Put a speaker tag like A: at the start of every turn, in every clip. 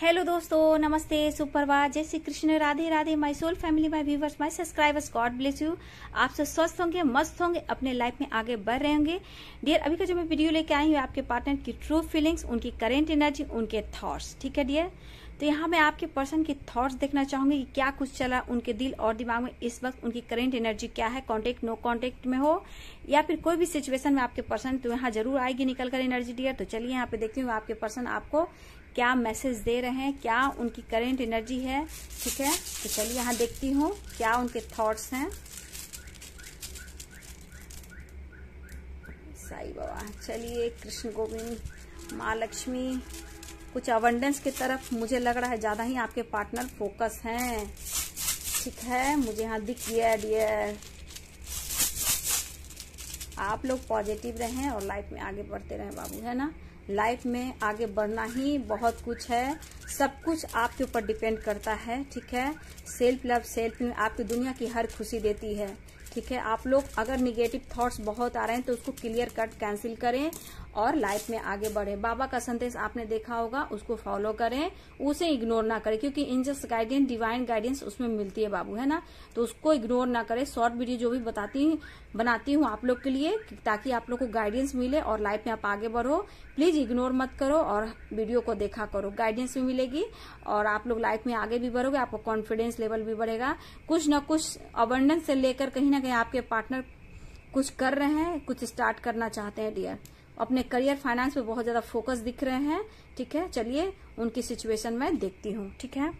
A: Hello दोस्तों, नमस्ते, सुप्रभात। जय Shri Krishna, Radhe Radhe my soul family my viewers my subscribers God bless you आप सब स्वस्थ होंगे, मस्त होंगे, अपने लाइफ में आगे बढ़ रहे होंगे। डियर अभी का जो मैं वीडियो लेके आई हूँ आपके पार्टनर की ट्रू फीलिंग्स उनकी करेंट एनर्जी उनके थॉट्स ठीक है डियर तो यहाँ मैं आपके पर्सन के थॉट्स देखना चाहूँगी कि क्या कुछ चला उनके दिल और दिमाग में इस वक्त उनकी करेंट एनर्जी क्या है कांटेक्ट नो कांटेक्ट में हो? या फिर कोई भी सिचुएशन में आपके पर्सन तो यहाँ ज़रूर आएगी निकल कर एनर्जी डियर तो चलिए यहाँ पे देखती हूँ आपके पर्सन आपको क्या मैसेज दे रहे हैं, क्या उनकी करेंट एनर्जी है, ठीक है? तो चलिए यहाँ देखती हूँ क्या उनके थॉट्स हैं। साई बाबा, चलिए कृष्ण गोविंद माँ लक्ष्मी कुछ अवेंडेंस की तरफ़। मुझे लग रहा है ज़्यादा ही आपके पार्टनर फोकस हैं, ठीक है? मुझे यहाँ दिख गया डियर आप लोग पॉजिटिव रहें और लाइफ में आगे बढ़ते रहें बाबू, है ना? लाइफ में आगे बढ़ना ही बहुत कुछ है। सब कुछ आपके ऊपर डिपेंड करता है, ठीक है? सेल्फ लव, सेल्फ आपकी दुनिया की हर खुशी देती है, ठीक है? आप लोग अगर निगेटिव थॉट्स बहुत आ रहे हैं तो उसको क्लियर कट कैंसिल करें। और लाइफ में आगे बढ़े। बाबा का संदेश आपने देखा होगा, उसको फॉलो करें, उसे इग्नोर ना करें, क्योंकि इंजस्ट गाइडेंस डिवाइन गाइडेंस उसमें मिलती है बाबू, है ना? तो उसको इग्नोर ना करें। शॉर्ट वीडियो जो भी बताती बनाती हूँ आप लोग के लिए, ताकि आप लोग को गाइडेंस मिले और लाइफ में आप आगे बढ़ो। प्लीज़ इग्नोर मत करो और वीडियो को देखा करो। गाइडेंस भी मिलेगी और आप लोग लाइफ में आगे भी बढ़ोगे, आपको कॉन्फिडेंस लेवल भी बढ़ेगा। कुछ न कुछ अबंडेंस से लेकर कहीं ना कहीं आपके पार्टनर कुछ कर रहे हैं, कुछ स्टार्ट करना चाहते हैं डियर अपने करियर फाइनेंस पे बहुत ज़्यादा फोकस दिख रहे हैं, ठीक है? चलिए, उनकी सिचुएशन में देखती हूँ, ठीक है?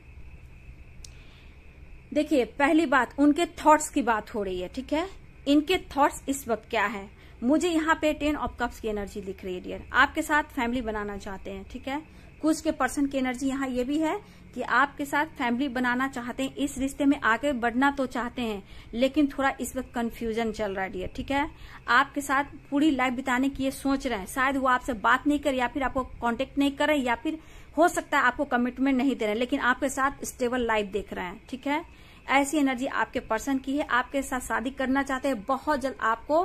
A: देखिए, पहली बात, उनके थॉट्स की बात हो रही है, ठीक है? इनके थॉट्स इस वक्त क्या है? मुझे यहाँ पे टेन ऑफ़ कप्स की एनर्जी दिख रही है डियर आपके साथ फैमिली बनाना चाहते हैं, ठीक है? कुछ के पर्सन की एनर्जी यहाँ ये भी है कि आपके साथ फैमिली बनाना चाहते हैं, इस रिश्ते में आगे बढ़ना तो चाहते हैं, लेकिन थोड़ा इस वक्त कंफ्यूजन चल रहा है डियर ठीक है? आपके साथ पूरी लाइफ बिताने की ये सोच रहे हैं। शायद वो आपसे बात नहीं करे या फिर आपको कांटेक्ट नहीं करे या फिर हो सकता है आपको कमिटमेंट नहीं दे रहे लेकिन आपके साथ स्टेबल लाइफ देख रहे हैं, ठीक है? ऐसी एनर्जी आपके पर्सन की है, आपके साथ शादी करना चाहते हैं, बहुत जल्द आपको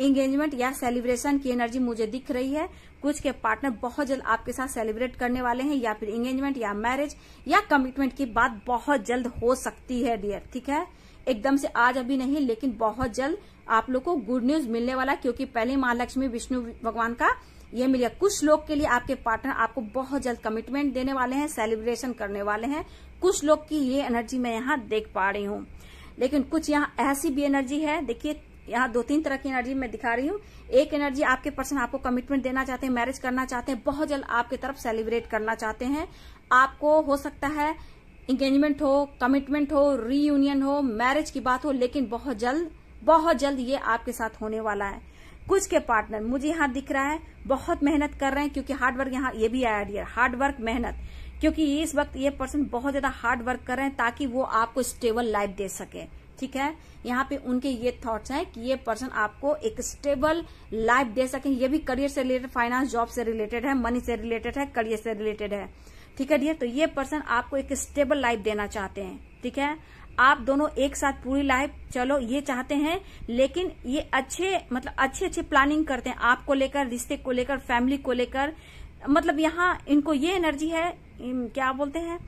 A: एंगेजमेंट या सेलिब्रेशन की एनर्जी मुझे दिख रही है। कुछ के पार्टनर बहुत जल्द आपके साथ सेलिब्रेट करने वाले हैं या फिर एंगेजमेंट या मैरिज या कमिटमेंट की बात बहुत जल्द हो सकती है डियर ठीक है? एकदम से आज अभी नहीं, लेकिन बहुत जल्द आप लोग को गुड न्यूज़ मिलने वाला क्योंकि पहले महालक्ष्मी, विष्णु, भगवान का ये मिल। गया कुछ लोग के लिए आपके पार्टनर आपको बहुत जल्द कमिटमेंट देने वाले हैं सेलिब्रेशन करने वाले हैं। कुछ लोग की ये एनर्जी मैं यहाँ देख पा रही हूँ। लेकिन कुछ यहाँ ऐसी भी एनर्जी है, देखिए यहाँ दो तीन तरह की एनर्जी मैं दिखा रही हूँ। एक एनर्जी आपके पर्सन आपको कमिटमेंट देना चाहते हैं, मैरिज करना चाहते हैं, बहुत जल्द आपकी तरफ़ सेलिब्रेट करना चाहते हैं। आपको हो सकता है इंगेजमेंट हो कमिटमेंट हो रीयूनियन हो मैरिज की बात हो, लेकिन बहुत जल्द बहुत जल्द ये आपके साथ होने वाला है। कुछ के पार्टनर मुझे यहाँ दिख रहा है, बहुत मेहनत कर रहे हैं क्योंकि हार्ड वर्क यहाँ, ये भी आया डियर हार्ड वर्क मेहनत। क्योंकि इस वक्त ये पर्सन बहुत ज़्यादा हार्ड वर्क कर रहे हैं ताकि वो आपको स्टेबल लाइफ दे सके। ठीक है? यहाँ पे उनके ये थॉट्स हैं कि ये पर्सन आपको एक स्टेबल लाइफ दे सके। ये भी करियर से रिलेटेड फाइनेंस जॉब से रिलेटेड है मनी से रिलेटेड है करियर से रिलेटेड है। ठीक है डियर तो ये पर्सन आपको एक स्टेबल लाइफ देना चाहते हैं। ठीक है? आप दोनों एक साथ पूरी लाइफ चलो, ये चाहते हैं, लेकिन ये अच्छे मतलब अच्छे अच्छे प्लानिंग करते हैं। आपको लेकर, रिश्ते को लेकर फैमिली को लेकर। मतलब यहाँ इनको ये एनर्जी है क्या बोलते हैं?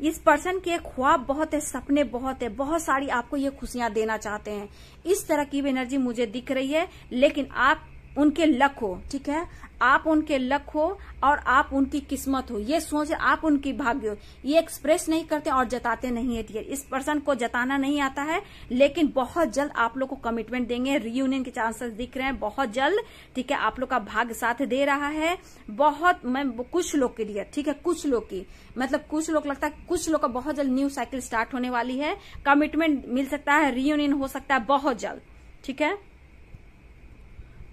A: इस पर्सन के ख्वाब बहुत है, सपने बहुत है, बहुत सारी आपको ये खुशियाँ देना चाहते हैं। इस तरह की भी एनर्जी मुझे दिख रही है, लेकिन आप उनके लक हो, ठीक है? आप उनके लक हो और आप उनकी किस्मत हो। ये सोच, आप उनकी भाग्य हो। ये एक्सप्रेस नहीं करते और जताते नहीं है इस पर्सन को जताना नहीं आता है, लेकिन बहुत जल्द आप लोग को कमिटमेंट देंगे। रीयूनियन के चांसेस दिख रहे हैं बहुत जल्द। ठीक है, आप लोग का भाग्य साथ दे रहा है। बहुत, मैं, कुछ लोग के लिए, ठीक है, कुछ लोग की मतलब कुछ लोग लगता है, कुछ लोग का बहुत जल्द न्यू साइकिल स्टार्ट होने वाली है। कमिटमेंट मिल सकता है रीयूनियन हो सकता है बहुत जल्द। ठीक है?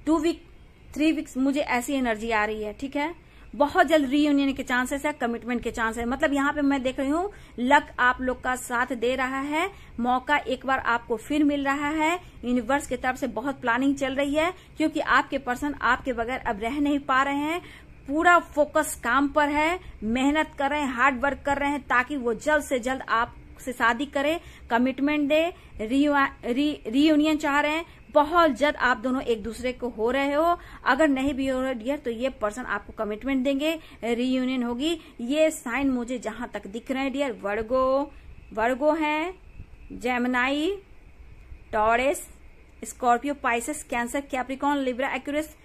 A: टू वीक थ्री वीक्स मुझे ऐसी एनर्जी आ रही है, ठीक है? बहुत जल्द रीयूनियन के चांसेस है कमिटमेंट के चांस है। मतलब यहाँ पे मैं देख रही हूँ लक आप लोग का साथ दे रहा है, मौका एक बार आपको फिर मिल रहा है। यूनिवर्स की तरफ़ से बहुत प्लानिंग चल रही है, क्योंकि आपके पर्सन आपके बगैर अब रह नहीं पा रहे हैं। पूरा फोकस काम पर है, मेहनत कर रहे हैं हार्ड वर्क कर रहे हैं, ताकि वो जल्द से जल्द आप से शादी करे कमिटमेंट दे रीयूनियन चाह रहे हैं बहुत जल्द आप दोनों एक दूसरे को हो रहे हो। अगर नहीं भी हो रहे डियर तो ये पर्सन आपको कमिटमेंट देंगे रीयूनियन होगी। ये साइन मुझे जहाँ तक दिख रहे हैं डियर वर्गो वर्गो है Gemini Taurus Scorpio Pisces Cancer Capricorn Libra Aquarius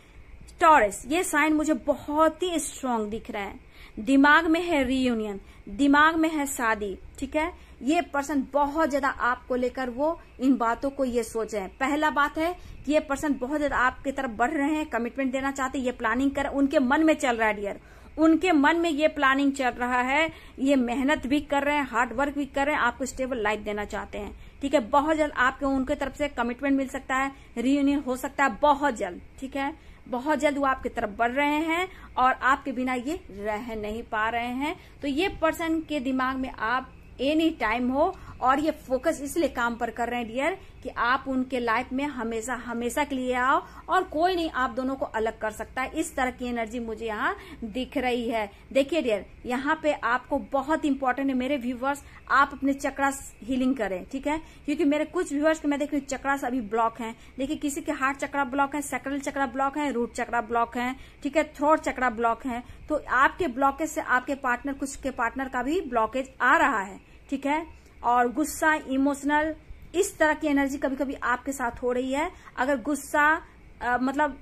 A: Taurus ये साइन मुझे बहुत ही स्ट्रांग दिख रहा है। दिमाग में है रीयूनियन दिमाग में है शादी, ठीक है? ये पर्सन बहुत ज़्यादा आपको लेकर वो इन बातों को ये सोच रहे हैं। पहला बात है कि ये पर्सन बहुत ज़्यादा आपकी तरफ़ बढ़ रहे हैं कमिटमेंट देना चाहते हैं, ये प्लानिंग कर, उनके मन में चल रहा है डियर उनके मन में ये प्लानिंग चल रहा है, ये मेहनत भी कर रहे हैं हार्ड वर्क भी कर रहे हैं, आपको स्टेबल लाइफ देना चाहते हैं। ठीक है, बहुत जल्द आपके, उनके तरफ़ से कमिटमेंट मिल सकता है रीयूनियन हो सकता है, बहुत जल्द, ठीक है? बहुत जल्द वो आपकी तरफ़ बढ़ रहे हैं और आपके बिना ये रह नहीं पा रहे हैं। तो ये पर्सन के दिमाग में आप एनी टाइम हो और ये फोकस इसलिए काम पर कर रहे हैं डियर कि आप उनके लाइफ में हमेशा हमेशा के लिए आओ और कोई नहीं, आप दोनों को अलग कर सकता है। इस तरह की एनर्जी मुझे यहाँ दिख रही है। देखिए डियर यहाँ पे आपको बहुत इंपॉर्टेंट है मेरे व्यूवर्स आप अपने चक्रा हीलिंग करें, ठीक है? क्योंकि मेरे कुछ व्यूवर्स के मैं देख रही हूँ चक्रा अभी ब्लॉक है। देखिए, किसी के हार्ट चक्रा ब्लॉक है सेक्रल चक्रा ब्लॉक है रूट चक्रा ब्लॉक है, ठीक है? थ्रोट चक्रा ब्लॉक है। तो आपके ब्लॉकेज से आपके पार्टनर कुछ के पार्टनर का भी ब्लॉकेज आ रहा है, ठीक है? और गुस्सा इमोशनल इस तरह की एनर्जी कभी कभी आपके साथ हो रही है। अगर गुस्सा मतलब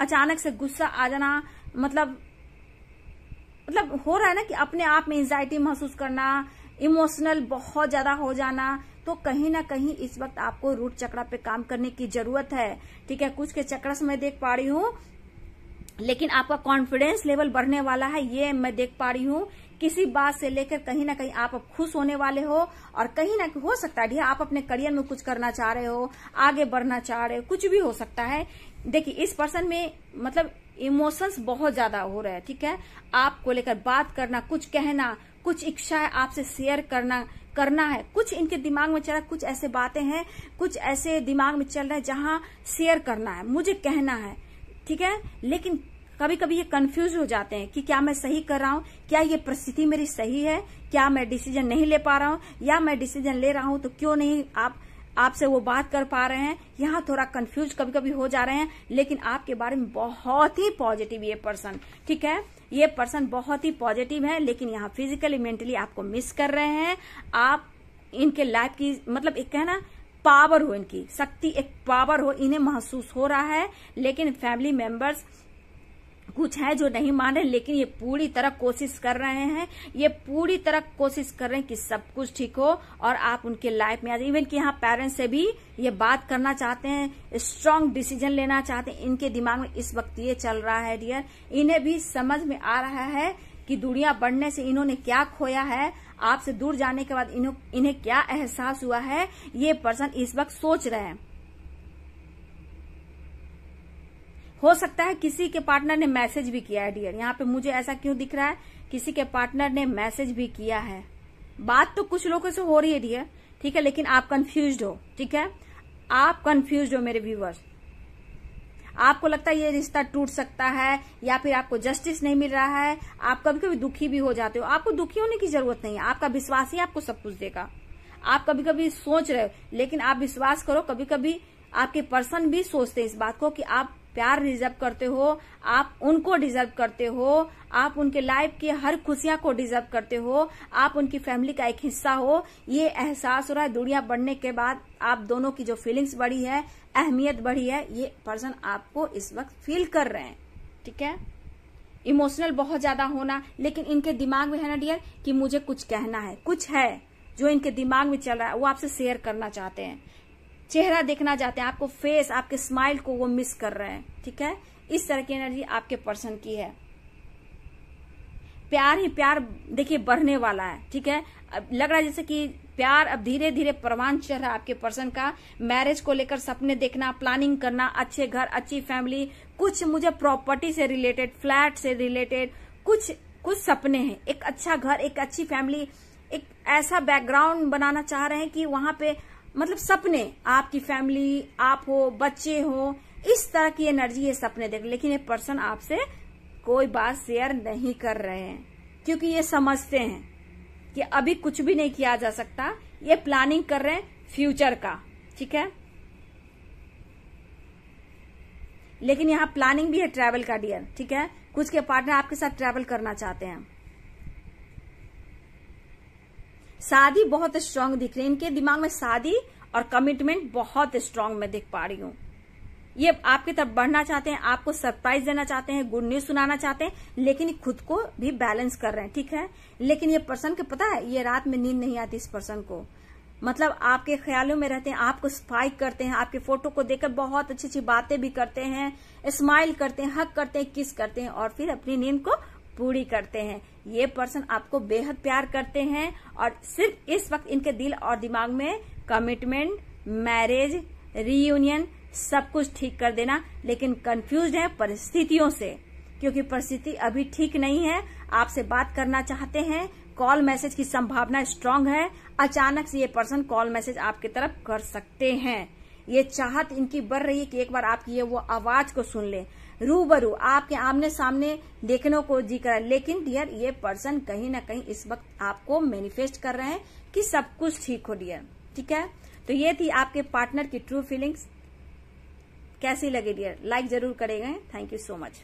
A: अचानक से गुस्सा आ जाना मतलब मतलब हो रहा है ना कि अपने आप में एंजाइटी महसूस करना इमोशनल बहुत ज़्यादा हो जाना तो कहीं ना कहीं इस वक्त आपको रूट चक्रा पे काम करने की ज़रूरत है। ठीक है, कुछ के चक्र से मैं देख पा रही हूँ, लेकिन आपका कॉन्फिडेंस लेवल बढ़ने वाला है, ये मैं देख पा रही हूँ किसी बात से लेकर कहीं ना कहीं आप खुश होने वाले हो और कहीं ना कहीं हो सकता है आप अपने करियर में कुछ करना चाह रहे हो, आगे बढ़ना चाह रहे हो, कुछ भी हो सकता है। देखिए, इस पर्सन में मतलब इमोशंस बहुत ज़्यादा हो रहे हैं, ठीक है? आपको लेकर बात करना, कुछ कहना, कुछ इच्छा आपसे शेयर करना करना है। कुछ इनके दिमाग में चल रहा है, कुछ ऐसे बातें हैं, कुछ ऐसे दिमाग में चल रहा है जहाँ शेयर करना है, मुझे कहना है, ठीक है? लेकिन कभी कभी ये कंफ्यूज हो जाते हैं कि क्या मैं सही कर रहा हूँ? क्या ये परिस्थिति मेरी सही है? क्या मैं डिसीज़न नहीं ले पा रहा हूँ? या मैं डिसीज़न ले रहा हूँ तो क्यों नहीं आप, आपसे वो बात कर पा रहे हैं? यहाँ थोड़ा कंफ्यूज कभी कभी हो जा रहे हैं, लेकिन आपके बारे में बहुत ही पॉजिटिव ये पर्सन ठीक है? ये पर्सन बहुत ही पॉजिटिव है, लेकिन यहाँ फिजिकली मेंटली आपको मिस कर रहे हैं। आप इनके लाइफ की मतलब एक कहना पावर हो इनकी, शक्ति एक पावर हो, इन्हें महसूस हो रहा है, लेकिन फैमिली मेंबर्स कुछ है जो नहीं मान रहे, लेकिन ये पूरी तरह कोशिश कर रहे हैं। ये पूरी तरह कोशिश कर रहे हैं कि सब कुछ ठीक हो और आप उनके लाइफ में आ इवन कि यहाँ पेरेंट्स से भी ये बात करना चाहते हैं स्ट्रांग डिसीज़न लेना चाहते हैं। इनके दिमाग में इस वक्त ये चल रहा है डियर इन्हें भी समझ में आ रहा है कि दुनिया बढ़ने से इन्होंने क्या खोया है। आपसे दूर जाने के बाद इन्हें क्या एहसास हुआ है? ये पर्सन इस वक्त सोच रहे हैं। हो सकता है किसी के पार्टनर ने मैसेज भी किया है डियर यहाँ पे मुझे ऐसा क्यों दिख रहा है? किसी के पार्टनर ने मैसेज भी किया है। बात तो कुछ लोगों से हो रही है डियर ठीक है, लेकिन आप कंफ्यूज हो। ठीक है? आप कंफ्यूज हो मेरे व्यूवर्स आपको लगता है ये रिश्ता टूट सकता है, या फिर आपको जस्टिस नहीं मिल रहा है? आप कभी कभी दुखी भी हो जाते हो। आपको दुखी होने की ज़रूरत नहीं है। आपका विश्वास ही आपको सब कुछ देगा। आप कभी कभी सोच रहे हो, लेकिन आप विश्वास करो कभी कभी आपके पर्सन भी सोचते हैं इस बात को कि आप प्यार डिजर्व करते हो, आप उनको डिजर्व करते हो, आप उनके लाइफ की हर खुशियाँ को डिजर्व करते हो, आप उनकी फैमिली का एक हिस्सा हो, ये एहसास हो रहा है दुनिया बढ़ने के बाद, आप दोनों की जो फीलिंग्स बढ़ी है, अहमियत बढ़ी है, ये पर्सन आपको इस वक्त फील कर रहे हैं, ठीक है? इमोशनल बहुत ज़्यादा होना, लेकिन इनके दिमाग में है ना डियर कि मुझे कुछ कहना है, कुछ है जो इनके दिमाग में चल रहा है, वो आपसे शेयर करना चाहते हैं। चेहरा देखना चाहते हैं, आपको फेस आपके स्माइल को वो मिस कर रहे हैं, ठीक है? इस तरह की एनर्जी आपके पर्सन की है। प्यार ही प्यार, देखिए, बढ़ने वाला है, ठीक है? लग रहा है जैसे कि प्यार अब धीरे धीरे परवान चल रहा है आपके पर्सन का। मैरिज को लेकर सपने देखना प्लानिंग करना, अच्छे घर, अच्छी फैमिली कुछ मुझे प्रॉपर्टी से रिलेटेड फ्लैट से रिलेटेड कुछ कुछ सपने हैं। एक अच्छा घर, एक अच्छी फैमिली एक ऐसा बैकग्राउंड बनाना चाह रहे हैं कि वहाँ पे मतलब सपने, आपकी फैमिली आप हो, बच्चे हो, इस तरह की एनर्जी ये सपने देख, लेकिन ये पर्सन आपसे कोई बात शेयर नहीं कर रहे हैं। क्योंकि ये समझते हैं कि अभी कुछ भी नहीं किया जा सकता, ये प्लानिंग कर रहे हैं फ्यूचर का, ठीक है? लेकिन यहाँ प्लानिंग भी है ट्रैवल का डियर ठीक है? कुछ के पार्टनर आपके साथ ट्रैवल करना चाहते हैं। शादी बहुत स्ट्रांग दिख रही है। इनके दिमाग में शादी और कमिटमेंट बहुत स्ट्रांग मैं देख पा रही हूँ। ये आपकी तरफ़ बढ़ना चाहते हैं, आपको सरप्राइज़ देना चाहते हैं गुड न्यूज़ सुनाना चाहते हैं, लेकिन खुद को भी बैलेंस कर रहे हैं, ठीक है? लेकिन ये पर्सन के, पता है, ये रात में नींद नहीं आती इस पर्सन को। मतलब आपके ख्यालों में रहते हैं, आपको स्पाइक करते हैं, आपके फ़ोटो को देखकर बहुत अच्छी अच्छी बातें भी करते हैं स्माइल करते हैं हक करते हैं किस करते हैं और फिर अपनी नींद को पूरी करते हैं। ये पर्सन आपको बेहद प्यार करते हैं और सिर्फ़ इस वक्त इनके दिल और दिमाग में कमिटमेंट मैरिज रीयूनियन सब कुछ ठीक कर देना। लेकिन कंफ्यूज है परिस्थितियों से, क्योंकि परिस्थिति अभी ठीक नहीं है। आपसे बात करना चाहते हैं कॉल मैसेज की संभावना स्ट्रांग है। अचानक से ये पर्सन कॉल मैसेज आपकी तरफ़ कर सकते हैं। ये चाहत इनकी बढ़ रही है कि एक बार आपकी ये वो आवाज़ को सुन ले। रूबरू आपके आमने सामने देखने को जी कर लेकिन डियर ये पर्सन कहीं ना कहीं इस वक्त आपको मैनिफेस्ट कर रहे हैं कि सब कुछ ठीक हो डियर ठीक है? तो ये थी आपके पार्टनर की ट्रू फीलिंग्स कैसी लगी डियर लाइक ज़रूर करेंगे थैंक यू सो मच